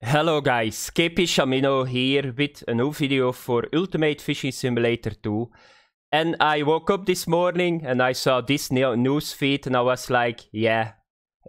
Hello guys, KP Shamino here with a new video for Ultimate Fishing Simulator 2. And I woke up this morning and I saw this news feed and I was like, yeah,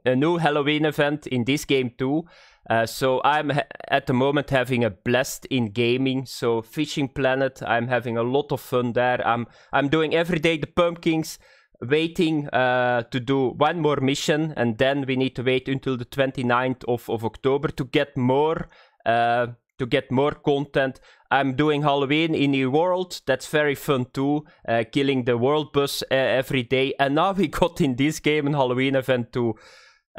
a new Halloween event in this game too. Uh, so I'm at the moment having a blast in gaming. So Fishing Planet, I'm having a lot of fun there. I'm I'm doing every day the pumpkins waiting uh, to do one more mission and then we need to wait until the 29th of, of October to get more uh, to get more content. I'm doing Halloween in New World. That's very fun too. Uh, killing the world boss uh, every day. And now we got in this game an Halloween event too.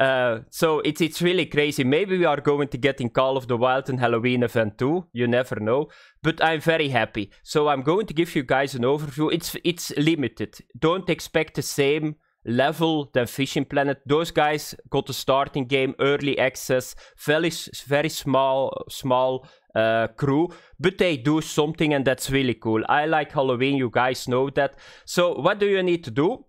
Uh, so it's it's really crazy. Maybe we are going to get in Call of the Wild and Halloween event too. You never know. But I'm very happy. So I'm going to give you guys an overview. It's it's limited. Don't expect the same level than Fishing Planet. Those guys got a starting game, early access, very very small small uh, crew, but they do something and that's really cool. I like Halloween. You guys know that. So what do you need to do?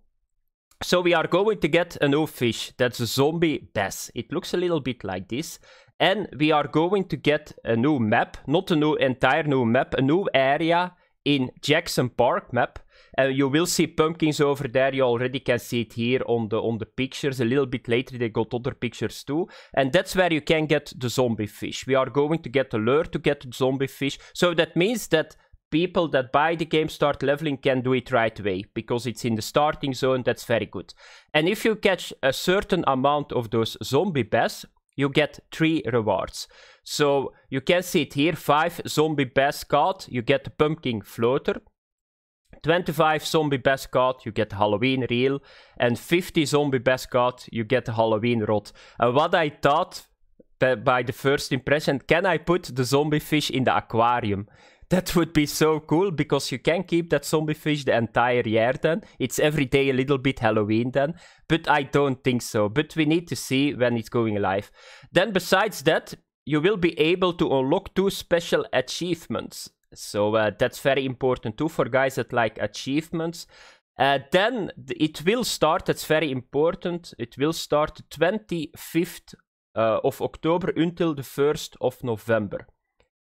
So we are going to get a new fish. That's a zombie bass. It looks a little bit like this. And we are going to get a new map. Not a new entire new map. A new area in Jackson Park map. And uh, you will see pumpkins over there. You already can see it here on the on the pictures. A little bit later they got other pictures too. And that's where you can get the zombie fish. We are going to get a lure to get the zombie fish. So that means that people that buy the game start leveling can do it right away because it's in the starting zone. That's very good. And if you catch a certain amount of those zombie bass, you get three rewards. So you can see it here, five zombie bass caught, you get the pumpkin floater. 25 zombie bass caught, you get the Halloween reel. And 50 zombie bass caught, you get the Halloween rod. And what I thought by the first impression, can I put the zombie fish in the aquarium? That would be so cool because you can keep that zombie fish the entire year then. It's every day a little bit Halloween then. But I don't think so. But we need to see when it's going live. Then besides that, you will be able to unlock two special achievements. So uh, that's very important too for guys that like achievements. Uh, then it will start, that's very important, it will start the 25th uh, of October until the 1st of November.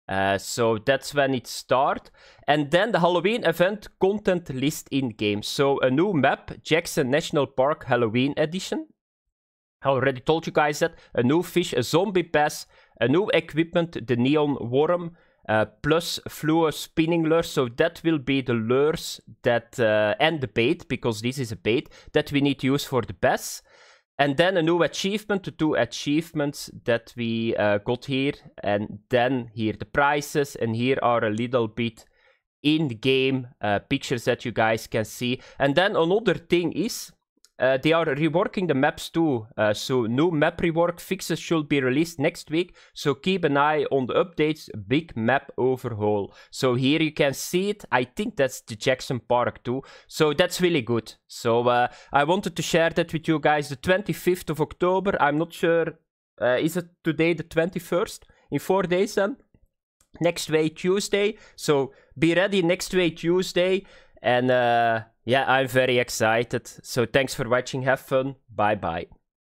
Uh, so that's when it starts. And then the Halloween event content list in game. So a new map, Jackson National Park Halloween Edition. I already told you guys that. A new fish, a zombie bass, a new equipment, the neon worm, uh, plus fluo spinning lures. So that will be the lures that uh, and the bait, because this is a bait that we need to use for the bass. And then a new achievement, the two achievements that we uh, got here. And then here the prices. And here are a little bit in-game uh, pictures that you guys can see. And then another thing is uh, they are reworking the maps too. Uh, so new map rework fixes should be released next week. So keep an eye on the updates. Big map overhaul. So here you can see it. I think that's the Jackson Park too. So that's really good. So uh, I wanted to share that with you guys. The 25th of October. I'm not sure. Uh, is it today the 21st? In four days then? Next week Tuesday. So be ready next week Tuesday. And uh, yeah, I'm very excited. So thanks for watching. Have fun. Bye bye.